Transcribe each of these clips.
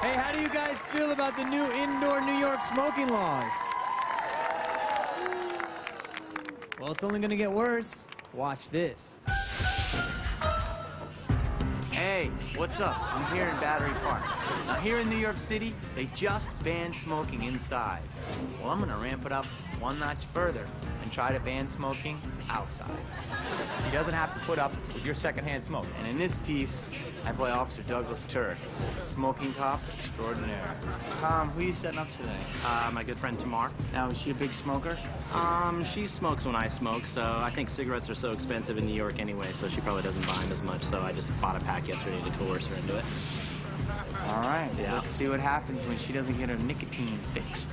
Hey, how do you guys feel about the new indoor New York smoking laws? Well, it's only gonna get worse. Watch this. Hey, what's up? I'm here in Battery Park. Now, here in New York City, they just banned smoking inside. Well, I'm gonna ramp it up one notch further and try to ban smoking outside. He doesn't have to put up with your secondhand smoke. And in this piece, I play Officer Douglas Turk, smoking cop extraordinaire. Tom, who are you setting up today? Uh, my good friend Tamar. Now, is she a big smoker? Um, she smokes when I smoke, so I think cigarettes are so expensive in New York anyway, so she probably doesn't buy them as much. So I just bought a pack yesterday to coerce her into it. All right, Yeah. let's see what happens when she doesn't get her nicotine fix.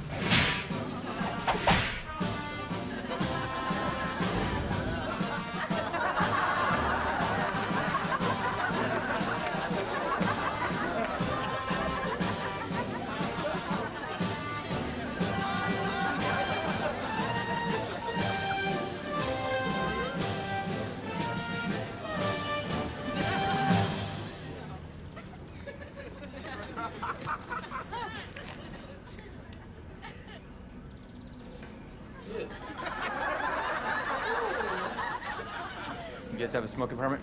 Guys have a smoking permit?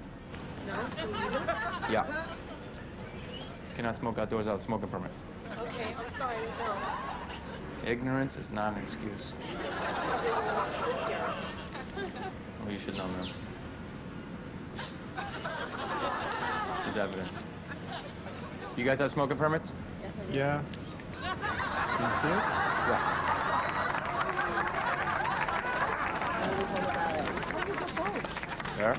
No? Yeah. Cannot smoke outdoors without a smoking permit. Okay, I'm sorry, no. Ignorance is not an excuse. Well, you should know, man. There's evidence. You guys have smoking permits? Yeah. Can you see it? Yeah. There.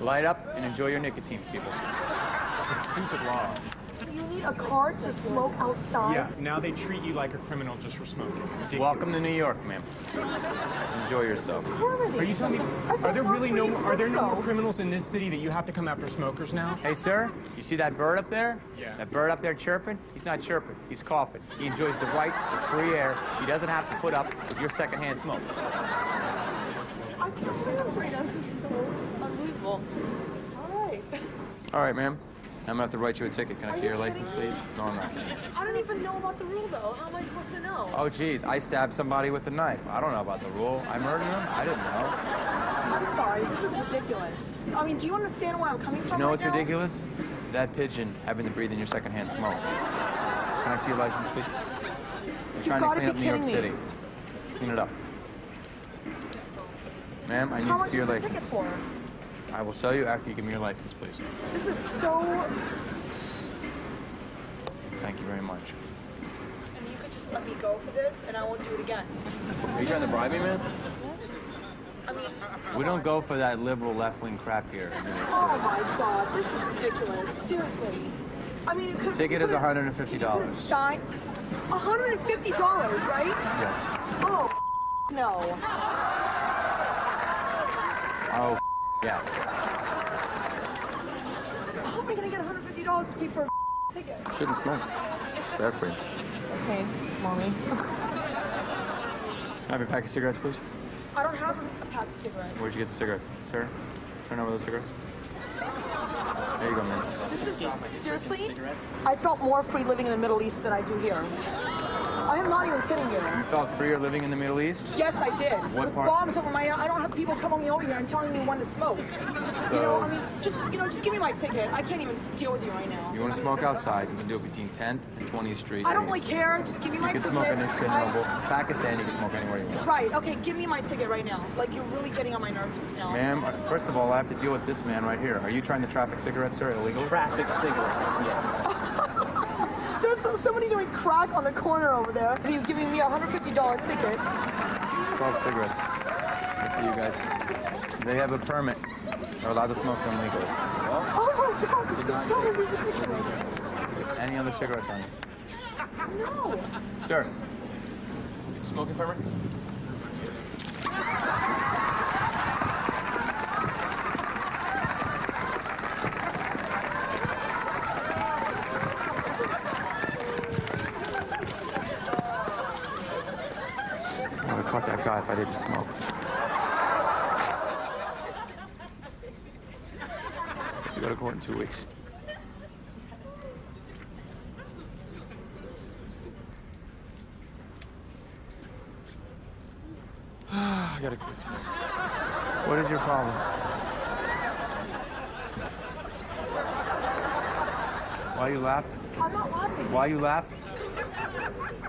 Light up and enjoy your nicotine, people. It's a stupid law. You need a card to smoke outside? Yeah. Now they treat you like a criminal just for smoking. Ridiculous. Welcome to New York, ma'am. Enjoy yourself. Are you telling me? Are there really no? Are there no more criminals in this city that you have to come after smokers now? Hey, sir, you see that bird up there? Yeah. That bird up there chirping? He's not chirping. He's coughing. He enjoys the right of free air. He doesn't have to put up with your secondhand smoke. I can't believe this right now. This is so unbelievable. All right. All right, ma'am. I'm gonna have to write you a ticket. Can I see your license, please? No, I'm not. I don't even know about the rule, though. How am I supposed to know? Oh, geez, I stabbed somebody with a knife. I don't know about the rule. I murdered him? I didn't know. I'm sorry. This is ridiculous. I mean, do you understand where I'm coming from You know right what's now? ridiculous? That pigeon having to breathe in your secondhand smoke. Can I see your license, please? I'm trying to clean up New York kidding City. Clean it up. Ma'am, I need How to see your the license. ticket for? I will sell you after you give me your license, please. This is so... Thank you very much. And you could just let me go for this, and I won't do it again. Are you trying to bribe me, man? I mean... Uh, we don't go for that liberal left-wing crap here in New York Oh my god, this is ridiculous. Seriously. I mean, it could. Ticket is $150. you $150, right? Yes. Oh, no. Yes. How am I gonna get $150 to pay for a ticket? Shouldn't smoke. It's bad for you. Okay, mommy. Can I have a pack of cigarettes, please? I don't have a pack of cigarettes. Where'd you get the cigarettes? Sir, turn over those cigarettes. There you go, man. This is seriously. I felt more free living in the Middle East than I do here. I am not even kidding you. You felt freer living in the Middle East? Yes, I did. What With part? bombs over my I don't have people coming over here and telling me when to smoke. So- you know, I mean, just you know, just give me my ticket. I can't even deal with you right now. You want to smoke outside, you can do it between 10th and 20th Street. I don't really East. care. Just give me my ticket. You can ticket. smoke in Istanbul. I- Pakistan, you can smoke anywhere you want. Right. Okay. Give me my ticket right now. Like you're really getting on my nerves right now. Ma'am, uh, first of all, I have to deal with this man right here. Are you trying to traffic cigarettes, sir? Illegal? Traffic cigarettes, yeah. There's some- somebody doing crack on the corner over there, and he's giving me a $150 ticket. 12 cigarettes. Good for you guys. They have a permit. They're allowed to smoke them legally. Oh my God! This is. Any other cigarettes on you? No. Sir, smoking permit? started to smoke. You go to court in two weeks. I gotta quit smoking. What is your problem? Why are you laughing? I'm not laughing. Why are you laughing?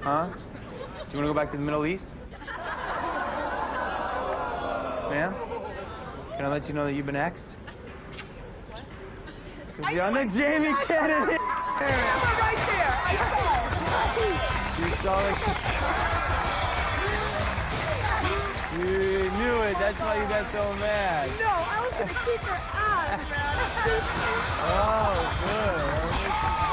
Huh? Do you want to go back to the Middle East? Ma'am? Can I let you know that you've been exed? Because you're on the Jamie Kennedy. Right there. I saw. You saw it. You knew it. That's why you got so mad. No, I was gonna kick her ass, man. Oh, good.